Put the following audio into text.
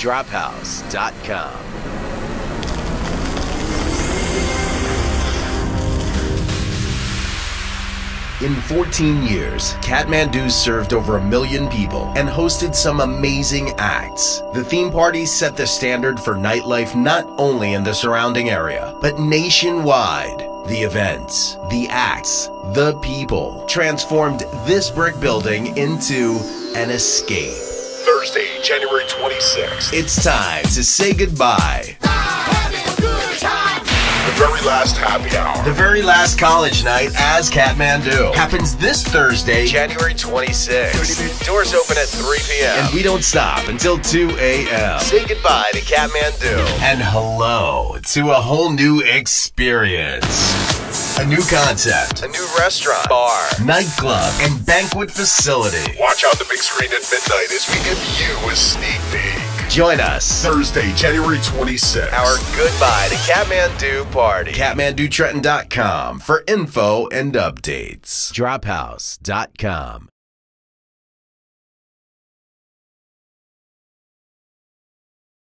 Drophouse.com. In 14 years, KatManDu served over a million people and hosted some amazing acts. The theme parties set the standard for nightlife not only in the surrounding area, but nationwide. The events, the acts, the people transformed this brick building into an escape. Thursday, January 26th. It's time to say goodbye. The very last happy hour. The very last college night as KatManDu happens this Thursday, January 26th. Doors open at 3 p.m. And we don't stop until 2 a.m. Say goodbye to KatManDu and hello to a whole new experience. A new concept, a new restaurant, bar, nightclub, and banquet facility. Watch out the big screen at midnight as we give you a sneak peek. Join us Thursday, January 26th. our goodbye to KatManDu party. KatManDuTrenton.com for info and updates. Drophouse.com.